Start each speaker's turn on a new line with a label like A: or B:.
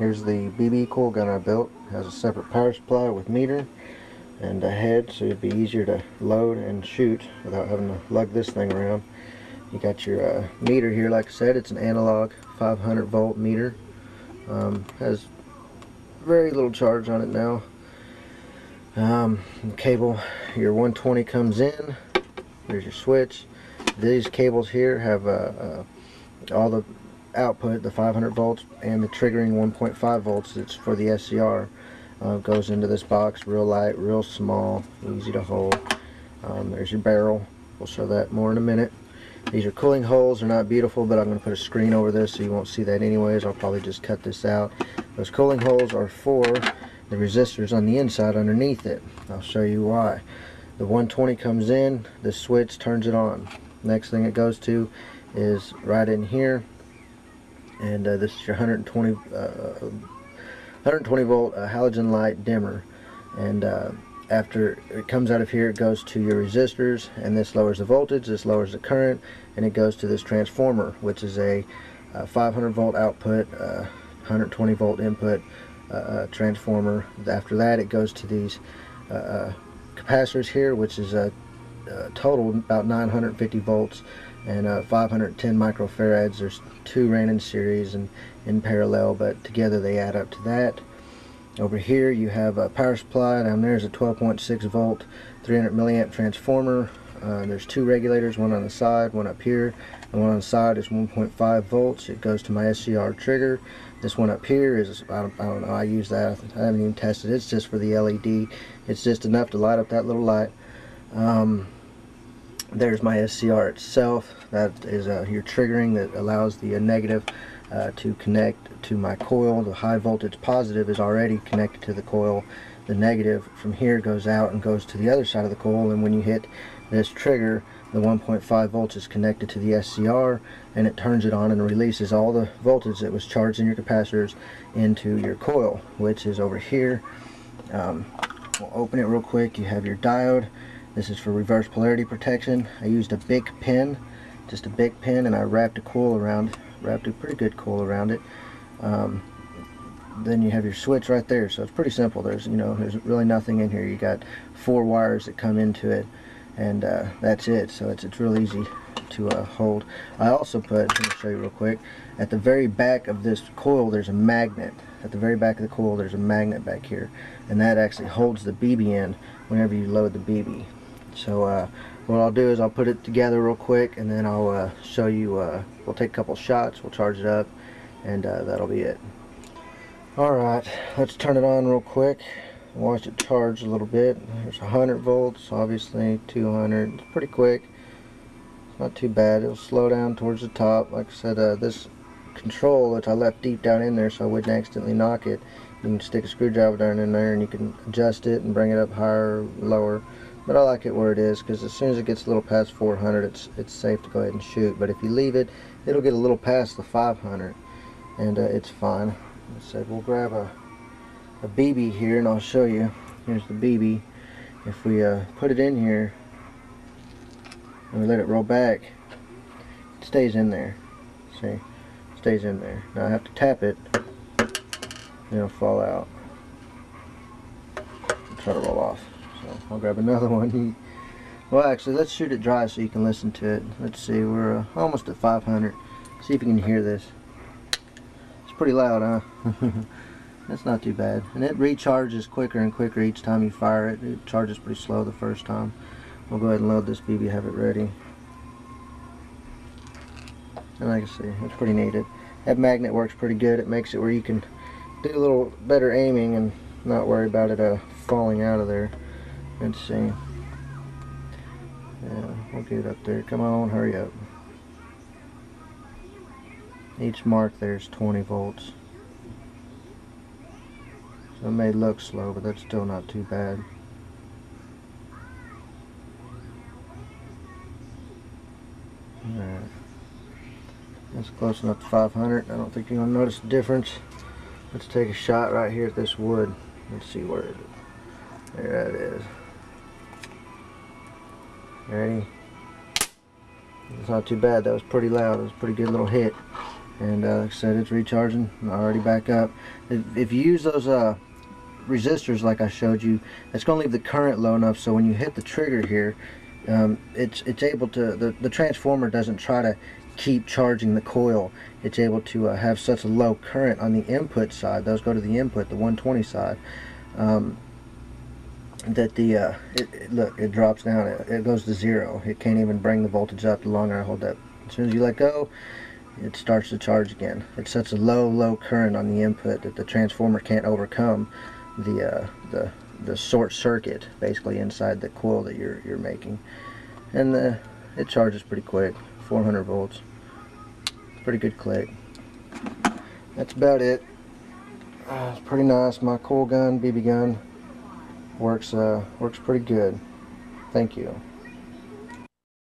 A: Here's the BB coil gun I built. It has a separate power supply with meter and a head so it'd be easier to load and shoot without having to lug this thing around. You got your uh, meter here, like I said, it's an analog 500 volt meter. Um, has very little charge on it now. Um, cable, your 120 comes in. There's your switch. These cables here have uh, uh, all the output, the 500 volts, and the triggering 1.5 volts. It's for the SCR. Uh, goes into this box, real light, real small, easy to hold. Um, there's your barrel. We'll show that more in a minute. These are cooling holes. They're not beautiful, but I'm going to put a screen over this so you won't see that anyways. I'll probably just cut this out. Those cooling holes are for the resistors on the inside underneath it. I'll show you why. The 120 comes in, the switch turns it on. Next thing it goes to is right in here, and uh, this is your 120 uh, 120 volt uh, halogen light dimmer, and uh, after it comes out of here it goes to your resistors and this lowers the voltage this lowers the current and it goes to this transformer which is a, a 500 volt output uh, 120 volt input uh, transformer. After that it goes to these uh, capacitors here which is a, a, total about 950 volts and 510 microfarads there's two ran in series and in parallel but together they add up to that over here you have a power supply. Down there is a 12.6 volt 300 milliamp transformer. Uh, there's two regulators, one on the side, one up here. And one on the side is 1.5 volts. It goes to my SCR trigger. This one up here is, I don't, I don't know, I use that. I haven't even tested it. It's just for the LED. It's just enough to light up that little light. Um, there's my SCR itself. That is uh, your triggering that allows the uh, negative uh, to connect to my coil. The high voltage positive is already connected to the coil. The negative from here goes out and goes to the other side of the coil and when you hit this trigger the 1.5 volts is connected to the SCR and it turns it on and releases all the voltage that was charged in your capacitors into your coil which is over here. Um, we'll open it real quick. You have your diode. This is for reverse polarity protection. I used a big pin, just a big pin and I wrapped a coil around wrapped a pretty good coil around it. Um, then you have your switch right there so it's pretty simple. There's you know there's really nothing in here. You got four wires that come into it and uh, that's it. So it's, it's real easy to uh, hold. I also put let me show you real quick at the very back of this coil there's a magnet. At the very back of the coil there's a magnet back here and that actually holds the BB in whenever you load the BB so uh, what I'll do is I'll put it together real quick and then I'll uh, show you uh, we'll take a couple shots we'll charge it up and uh, that'll be it. Alright let's turn it on real quick. Watch it charge a little bit. There's 100 volts obviously 200 it's pretty quick. It's not too bad it'll slow down towards the top. Like I said uh, this control which I left deep down in there so I wouldn't accidentally knock it you can stick a screwdriver down in there and you can adjust it and bring it up higher lower but I like it where it is because as soon as it gets a little past 400 it's it's safe to go ahead and shoot. But if you leave it it'll get a little past the 500 and uh, it's fine. I said we'll grab a, a BB here and I'll show you. Here's the BB if we uh, put it in here and we let it roll back it stays in there. See? Stays in there. Now I have to tap it and it'll fall out. Try to roll off so I'll grab another one. well, actually, let's shoot it dry so you can listen to it. Let's see, we're uh, almost at 500. See if you can hear this. It's pretty loud, huh? That's not too bad. And it recharges quicker and quicker each time you fire it. It charges pretty slow the first time. We'll go ahead and load this BB, have it ready. And like I say, it's pretty neat. It, that magnet works pretty good. It makes it where you can do a little better aiming and not worry about it uh, falling out of there. Let's see. Yeah, we'll get up there. Come on, hurry up. Each mark there's 20 volts. So it may look slow, but that's still not too bad. Alright. That's close enough to 500. I don't think you're going to notice the difference. Let's take a shot right here at this wood. Let's see where it is. There it is. Ready? It's not too bad. That was pretty loud. It was a pretty good little hit. and uh, like I said it's recharging already back up if, if you use those uh, resistors like I showed you it's going to leave the current low enough so when you hit the trigger here um, it's it's able to the, the transformer doesn't try to keep charging the coil it's able to uh, have such a low current on the input side those go to the input the 120 side um, that the uh, it, it- look it drops down it, it goes to zero. It can't even bring the voltage up the longer I hold that. As soon as you let go it starts to charge again. It sets a low low current on the input that the transformer can't overcome the uh, the the short circuit basically inside the coil that you're you're making. And the it charges pretty quick 400 volts. Pretty good click. That's about it. Uh, it's pretty nice. My coil gun BB gun works uh, works pretty good. Thank you